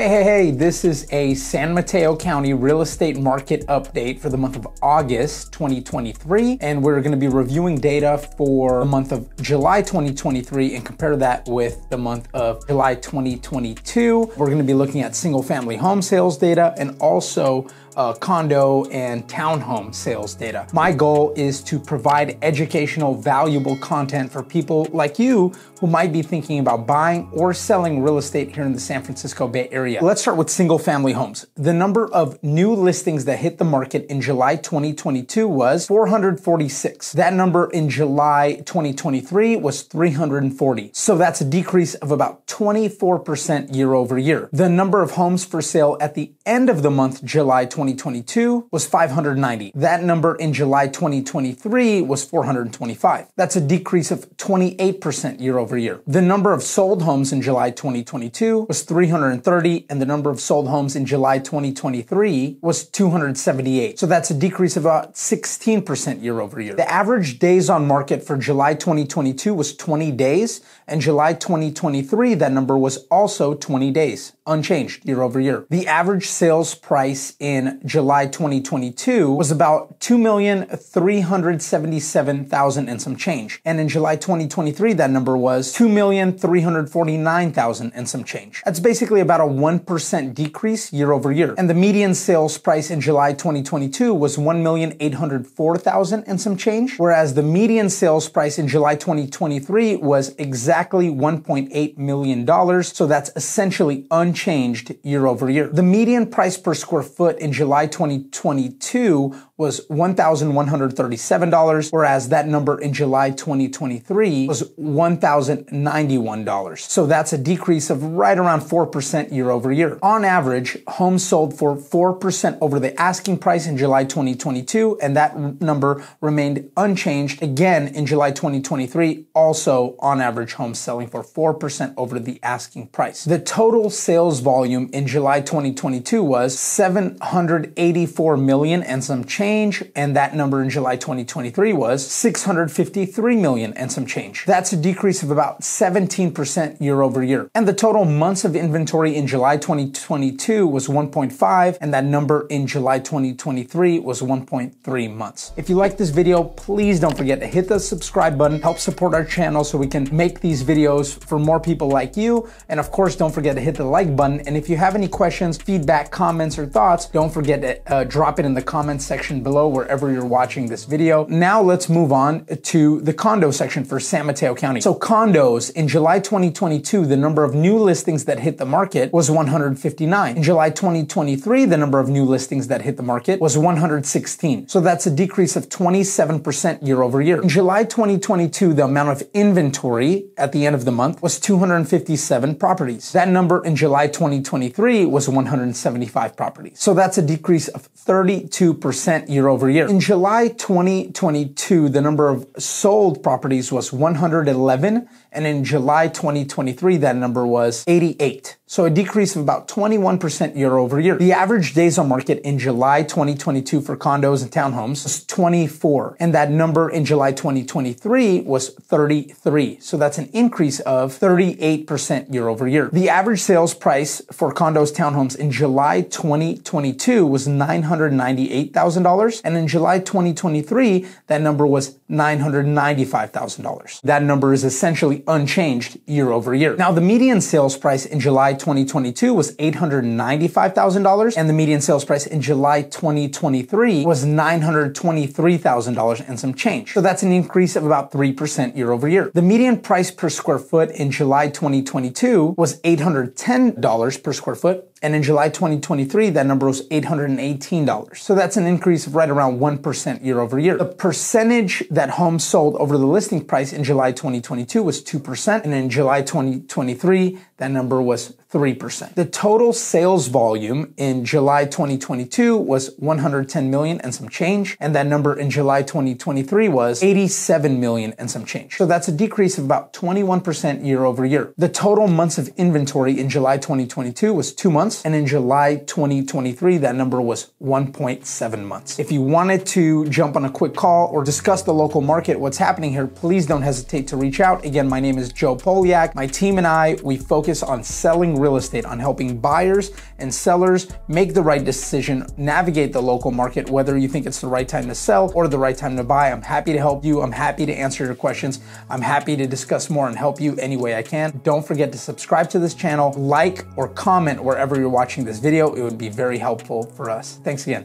Hey, hey, hey, this is a San Mateo County real estate market update for the month of August 2023. And we're going to be reviewing data for the month of July 2023 and compare that with the month of July 2022. We're going to be looking at single family home sales data and also uh, condo and townhome sales data. My goal is to provide educational, valuable content for people like you who might be thinking about buying or selling real estate here in the San Francisco Bay Area. Let's start with single family homes. The number of new listings that hit the market in July 2022 was 446. That number in July 2023 was 340. So that's a decrease of about 24% year over year. The number of homes for sale at the end of the month, July 2022 was 590. That number in July 2023 was 425. That's a decrease of 28% year over year. The number of sold homes in July 2022 was 330, and the number of sold homes in July 2023 was 278. So that's a decrease of about 16% year over year. The average days on market for July 2022 was 20 days, and July 2023, that number was also 20 days, unchanged year over year. The average sales price in July 2022 was about 2,377,000 and some change. And in July 2023, that number was 2,349,000 and some change. That's basically about a 1% decrease year over year. And the median sales price in July 2022 was 1,804,000 and some change, whereas the median sales price in July 2023 was exactly $1.8 million. So that's essentially unchanged year over year. The median price per square foot in July July 2022 was $1,137, whereas that number in July 2023 was $1,091. So that's a decrease of right around 4% year over year. On average, homes sold for 4% over the asking price in July 2022, and that number remained unchanged again in July 2023, also on average homes selling for 4% over the asking price. The total sales volume in July 2022 was 784 million and some change, and that number in July 2023 was 653 million and some change. That's a decrease of about 17% year over year. And the total months of inventory in July 2022 was 1.5, and that number in July 2023 was 1.3 months. If you like this video, please don't forget to hit the subscribe button, help support our channel so we can make these videos for more people like you. And of course, don't forget to hit the like button. And if you have any questions, feedback, comments, or thoughts, don't forget forget to uh, drop it in the comments section below wherever you're watching this video. Now let's move on to the condo section for San Mateo County. So condos in July 2022, the number of new listings that hit the market was 159. In July 2023, the number of new listings that hit the market was 116. So that's a decrease of 27% year over year. In July 2022, the amount of inventory at the end of the month was 257 properties. That number in July 2023 was 175 properties. So that's a decrease decrease of 32% year over year. In July 2022, the number of sold properties was 111, and in July 2023, that number was 88. So a decrease of about 21% year over year. The average days on market in July 2022 for condos and townhomes was 24, and that number in July 2023 was 33. So that's an increase of 38% year over year. The average sales price for condos, townhomes in July 2022 was $998,000, and in July 2023, that number was $995,000. That number is essentially unchanged year over year. Now, the median sales price in July 2022 was $895,000, and the median sales price in July 2023 was $923,000 and some change. So that's an increase of about 3% year over year. The median price per square foot in July 2022 was $810 per square foot, and in July 2023, that number was $818. So that's an increase of right around 1% year over year. The percentage that homes sold over the listing price in July 2022 was 2%. And in July 2023, that number was 3%. The total sales volume in July 2022 was 110 million and some change. And that number in July 2023 was 87 million and some change. So that's a decrease of about 21% year over year. The total months of inventory in July 2022 was two months months. And in July 2023, that number was 1.7 months. If you wanted to jump on a quick call or discuss the local market, what's happening here, please don't hesitate to reach out. Again, my name is Joe Polyak. My team and I, we focus on selling real estate, on helping buyers and sellers make the right decision, navigate the local market, whether you think it's the right time to sell or the right time to buy. I'm happy to help you. I'm happy to answer your questions. I'm happy to discuss more and help you any way I can. Don't forget to subscribe to this channel, like or comment wherever you're watching this video. It would be very helpful for us. Thanks again.